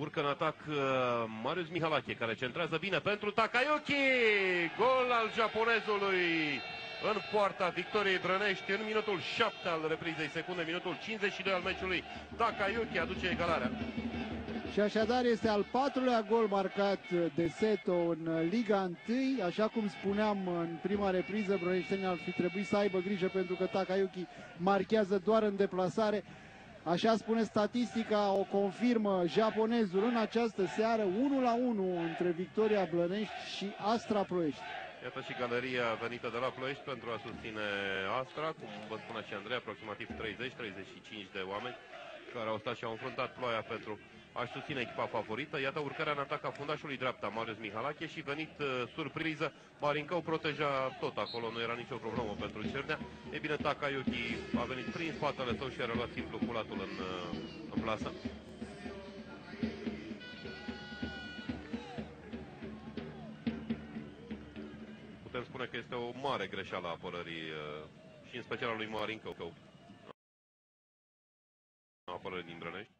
Urcă în atac uh, Marius Mihalache, care centrează bine pentru Takayuki. Gol al japonezului în poarta victoriei Brănești în minutul 7 al reprizei secunde, minutul 52 al meciului. Takayuki aduce egalarea. Și așadar este al patrulea gol marcat de Seto în Liga 1. Așa cum spuneam în prima repriză, brăneștenii ar fi trebuit să aibă grijă pentru că Takayuki marchează doar în deplasare. Așa spune statistica, o confirmă japonezul în această seară, 1 la 1 între Victoria Blănești și Astra Ploiești. Iată și galeria venită de la Ploiești pentru a susține Astra, cum vă spunea și Andrei, aproximativ 30-35 de oameni care au stat și au înfruntat ploaia pentru a-și susține echipa favorită. Iată urcarea în atac a fundașului dreapta, Marius Mihalache și venit uh, surpriză, Marincău proteja tot acolo, nu era nicio problemă pentru Cernea. E bine, Takayuki a venit prin spatele său și a reluat simplu culatul în, uh, în plasă. Putem spune că este o mare greșeală a apărării uh, și în special a lui Marincău, apărării din Brănești.